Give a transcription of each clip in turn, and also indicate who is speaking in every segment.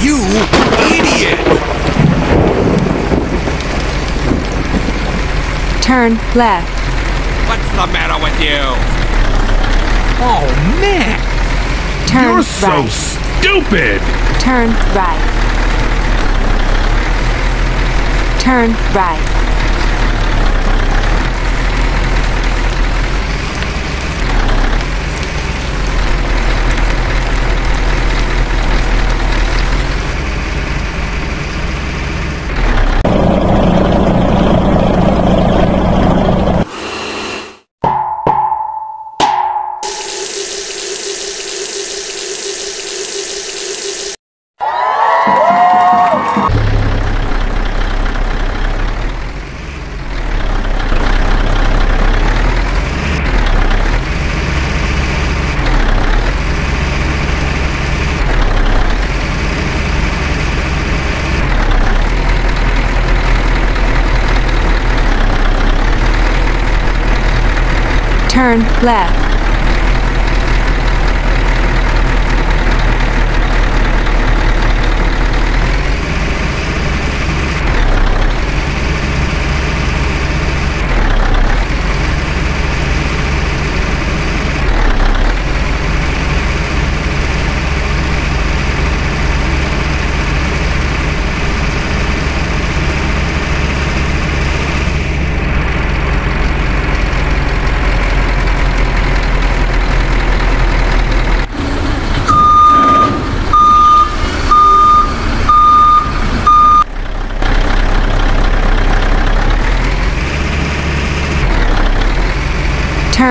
Speaker 1: You idiot! Turn left.
Speaker 2: What's the matter with you?
Speaker 3: Oh, man!
Speaker 1: Turn
Speaker 3: You're
Speaker 1: right.
Speaker 3: so stupid!
Speaker 1: Turn right. Turn right. Turn left.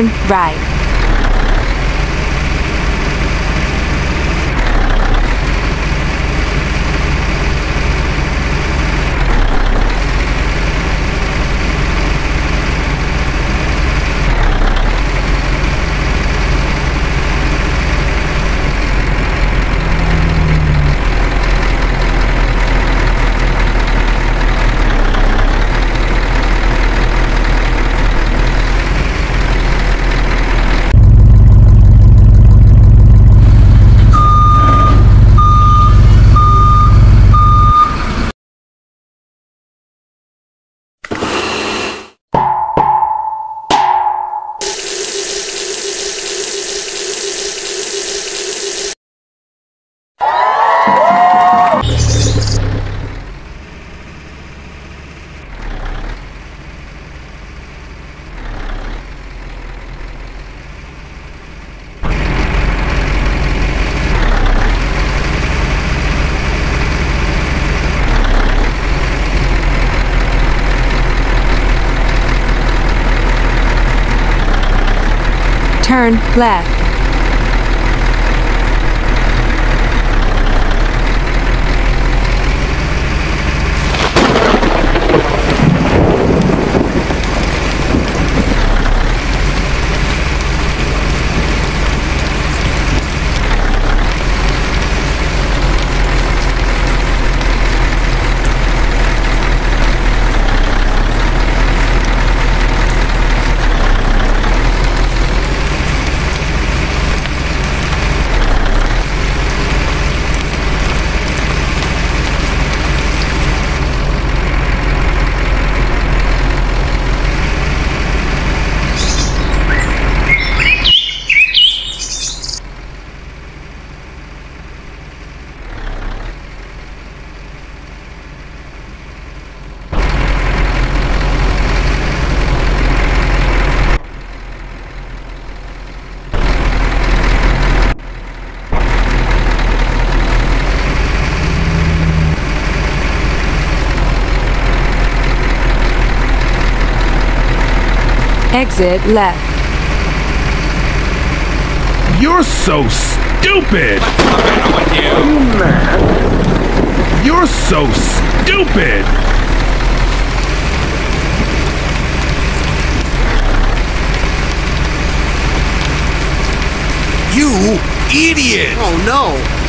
Speaker 1: Turn right. Turn left. Exit left.
Speaker 3: You're so stupid!
Speaker 2: What's the matter with you?
Speaker 3: You're so stupid!
Speaker 4: You idiot!
Speaker 5: Oh no!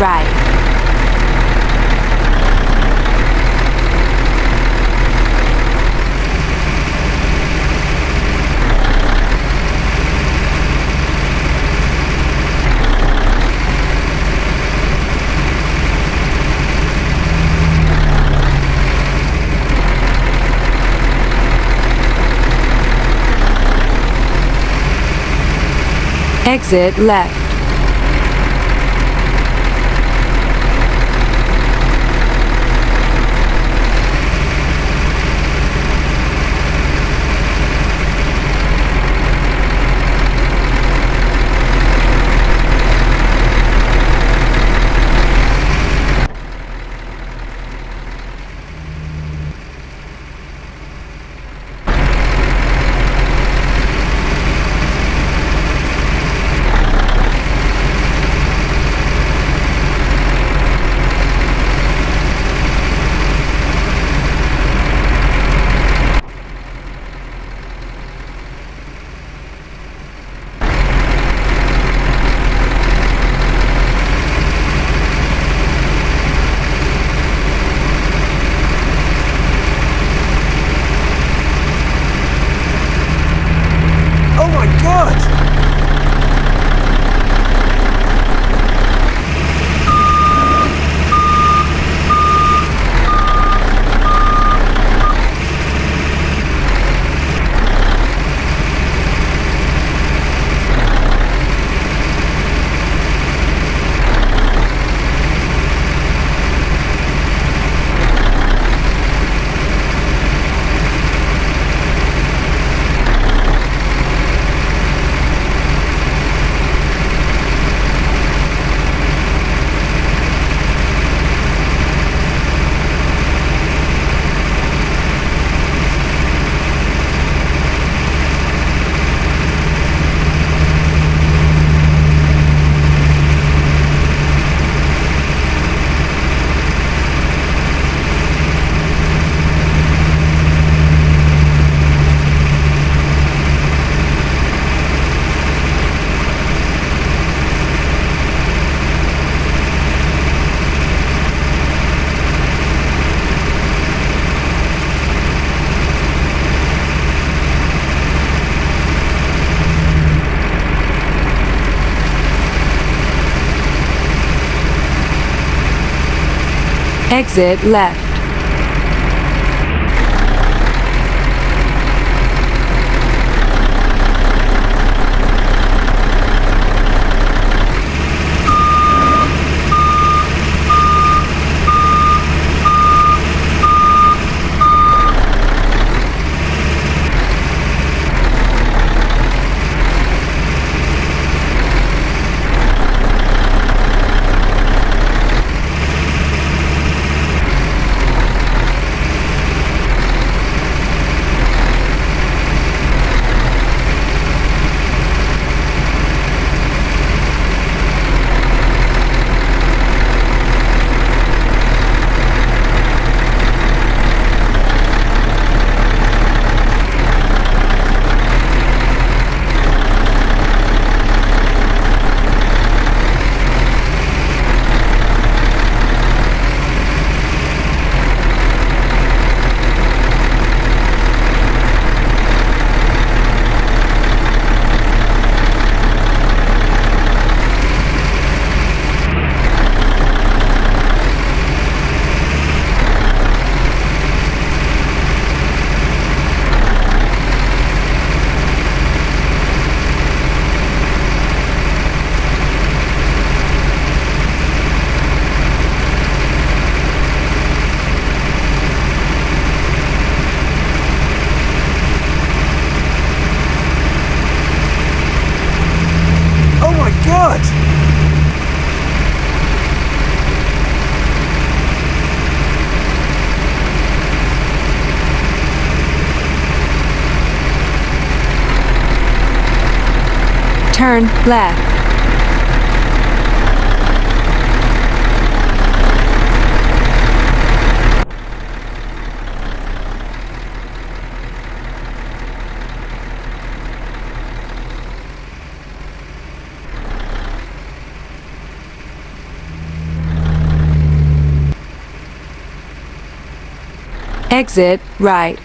Speaker 1: Right. Exit left. Exit left. Turn left. Exit right.